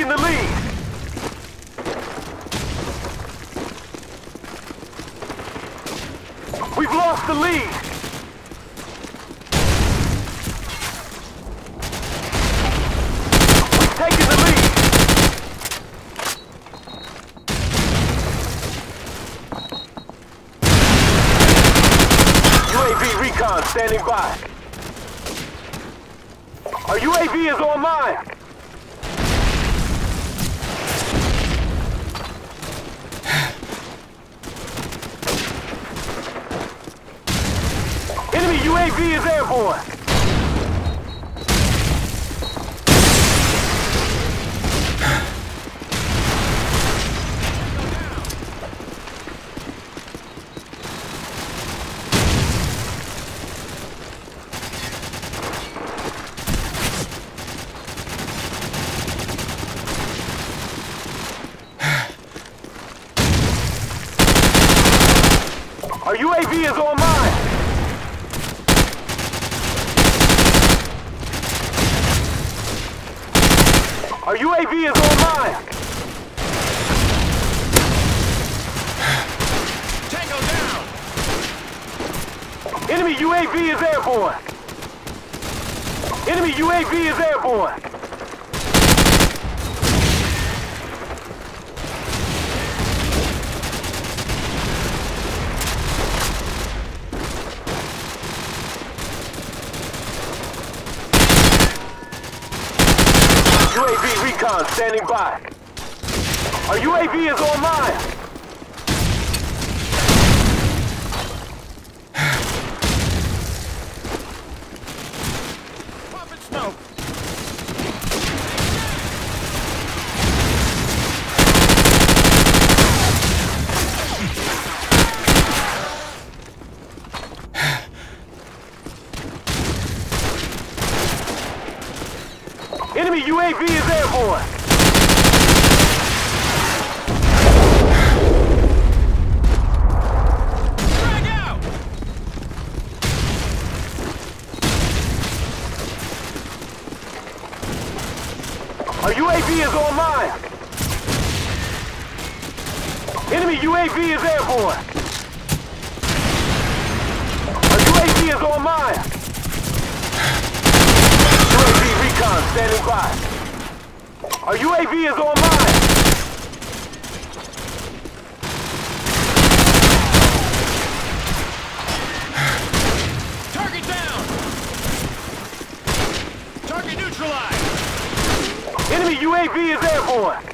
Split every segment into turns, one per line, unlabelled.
taking the lead. We've lost the lead. We've taken the lead. UAV recon standing by. Our UAV is on online. Enemy UAV is airborne. Our UAV is online. Our UAV is online.
Tango down!
Enemy UAV is airborne. Enemy UAV is airborne. UAV recon standing by. Our UAV is online.
Popping smoke!
Enemy UAV is airborne.
Drag out!
Our UAV is online. Enemy UAV is airborne. Our UAV is online. UAV recon standing by. Our UAV is online.
Target down! Target neutralized!
Enemy UAV is airborne.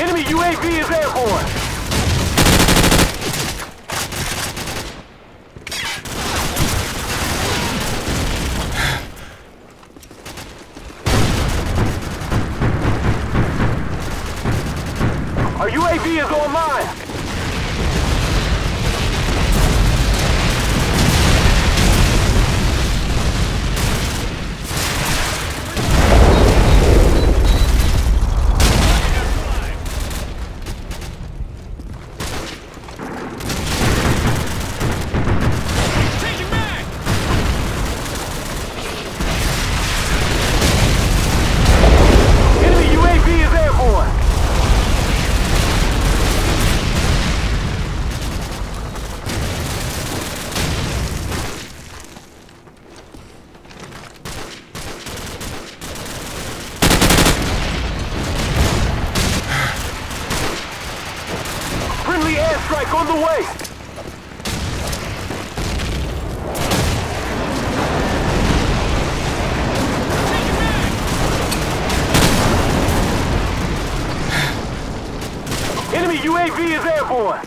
Enemy UAV is airborne. Our UAV is online. Enemy UAV is airborne.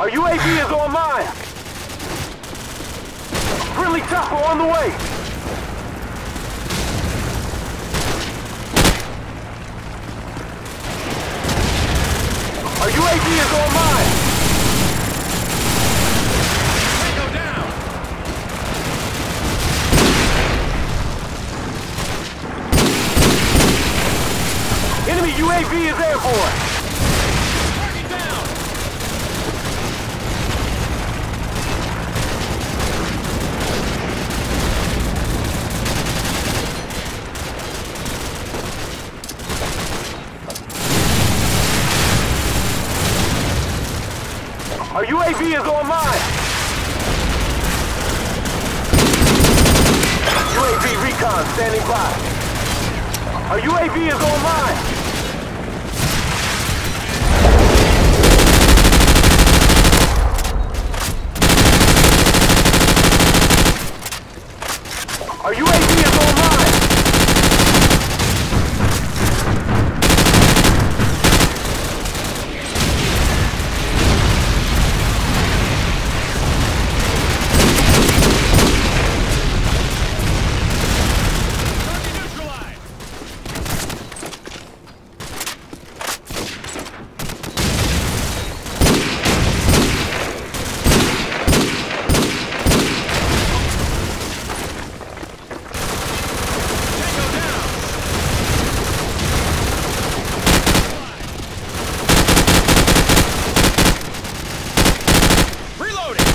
Our UAV is on mine. Friendly chopper on the way. Our UAV is on mine.
Tango down!
Enemy UAV is airborne.
Target down!
Our UAV is on mine. UAV recon standing by. Our UAV is on mine. Our UAV is on mine.
Target neutralized! Tango down! Reloading!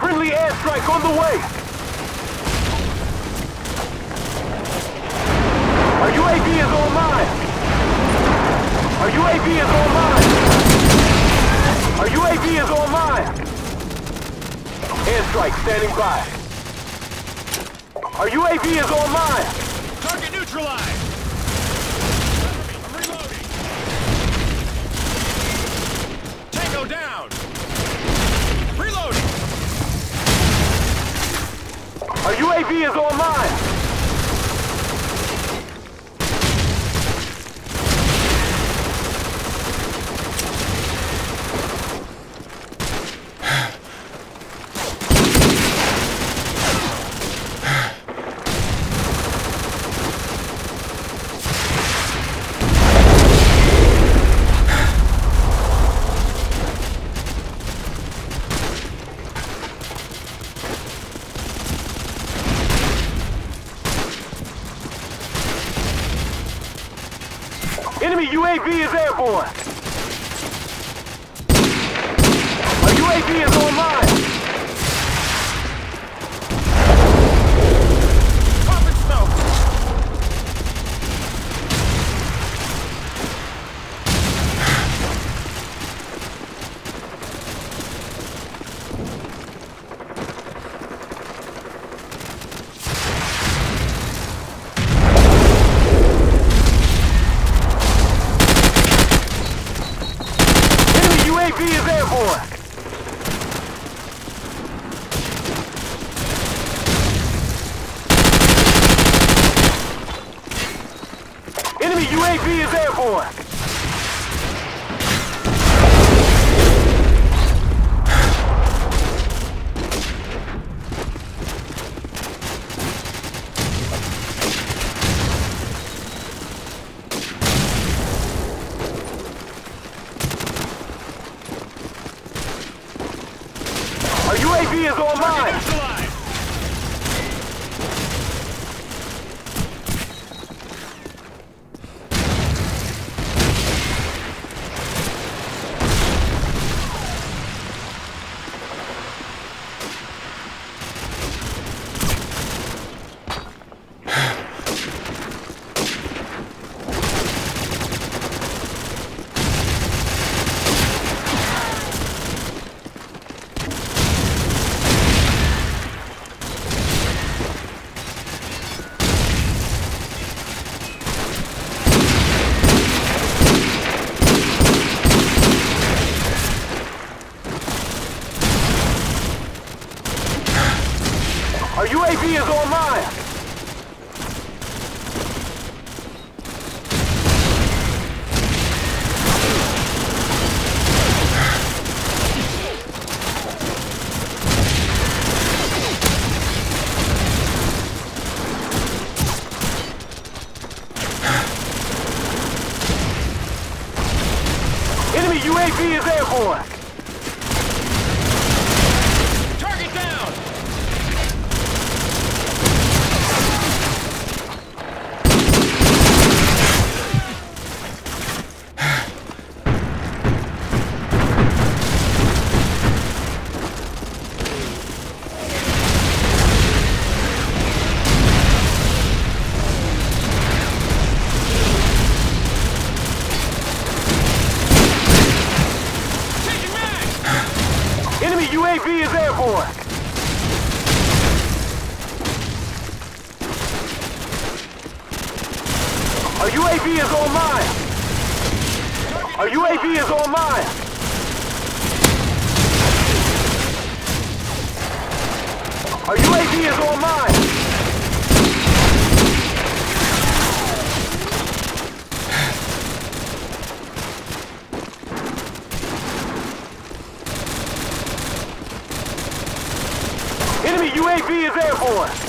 Friendly airstrike on the way. Our UAV is on mine. Our UAV is on mine. Our UAV is on mine. Airstrike standing by. Our UAV is on mine.
Target neutralized! I'm reloading! Tango down! Reloading!
Our UAV is on mine. Enemy UAV is airborne. Our UAV is on mine.
Popping smoke!
Enemy UAV is airborne. Enemy UAV is airborne. Our UAV is on
Target
mine.
neutralized!
UAV is airborne.
Target down! Changing mag!
Enemy UAV is airborne. Our UAV is online. Our UAV is online. Our UAV is online. Enemy UAV is airborne.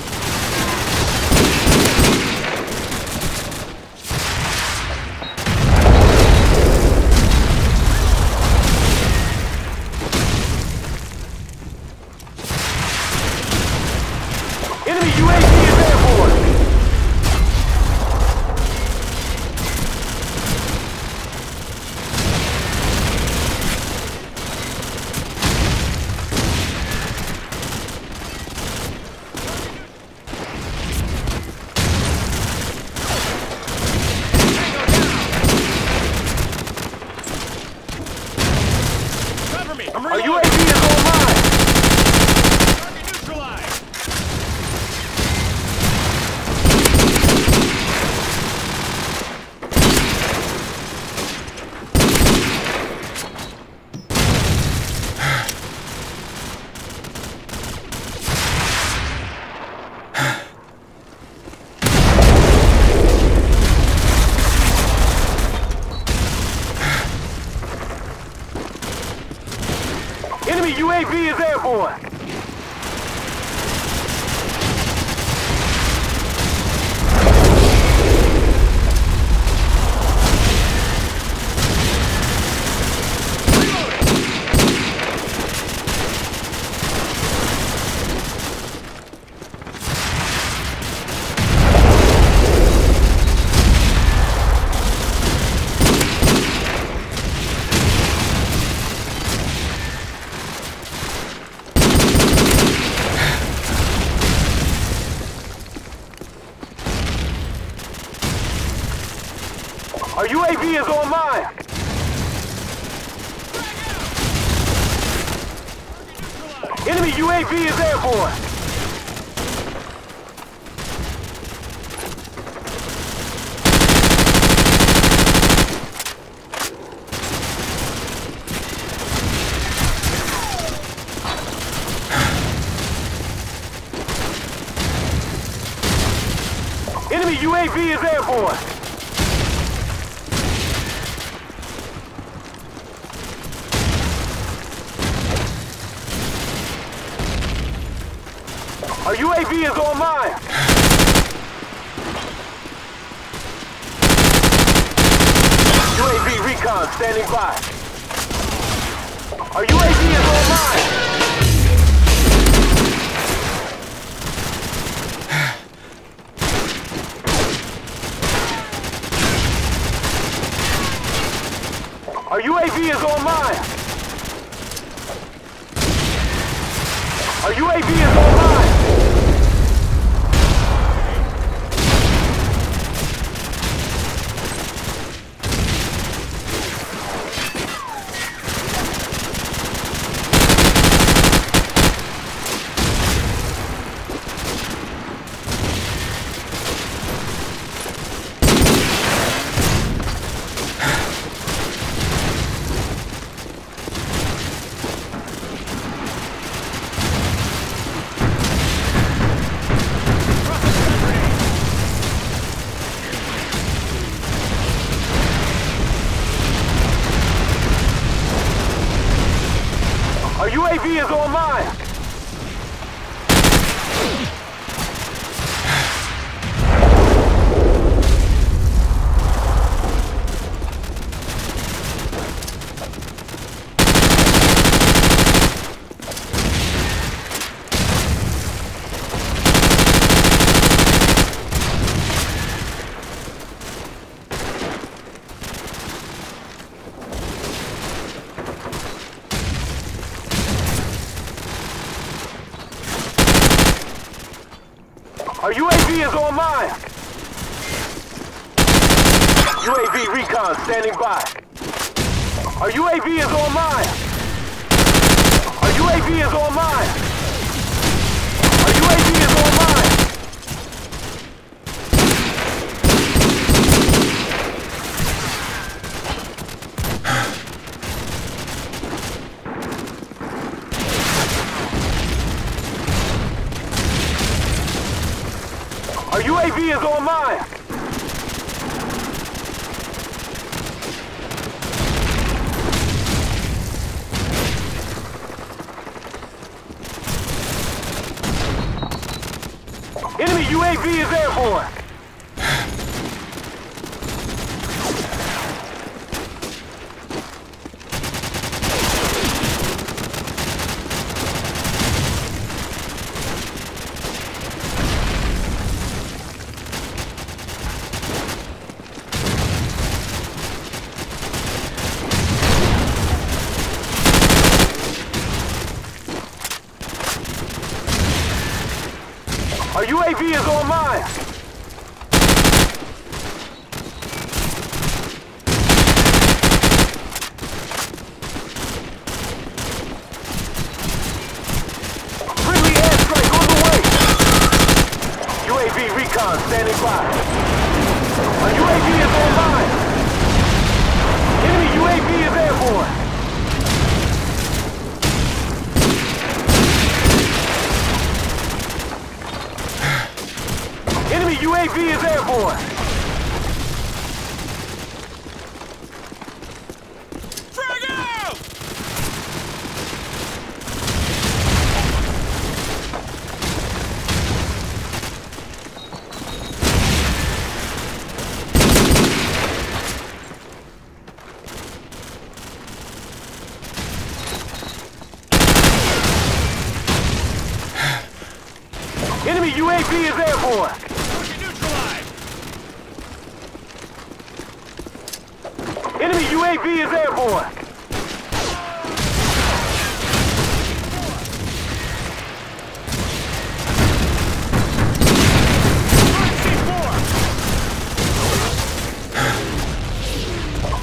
UAV is airborne. Our UAV is online. UAV recon standing by. Our UAV is online. Our UAV is standing by. Our UAV is on. Enemy UAV is airborne. Enemy UAV is airborne. Enemy UAV is airborne. Enemy UAV is airborne.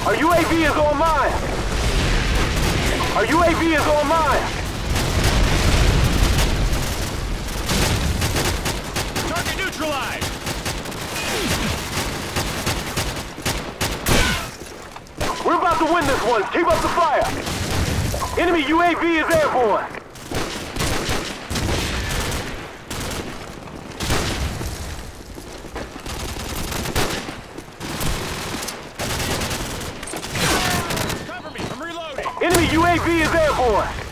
Our UAV is on mine. Our UAV is on mine.
Target neutralized!
To win this one. Keep up the fire. Enemy UAV is airborne.
Cover me, I'm reloading!
Enemy UAV is airborne.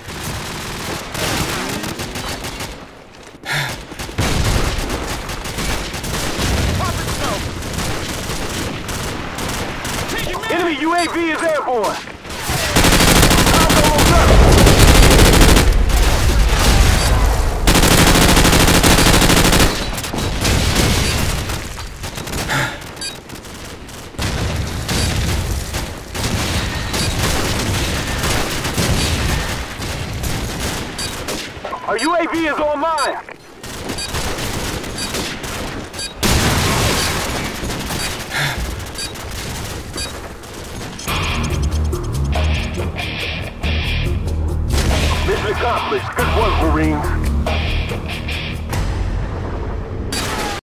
UAV is.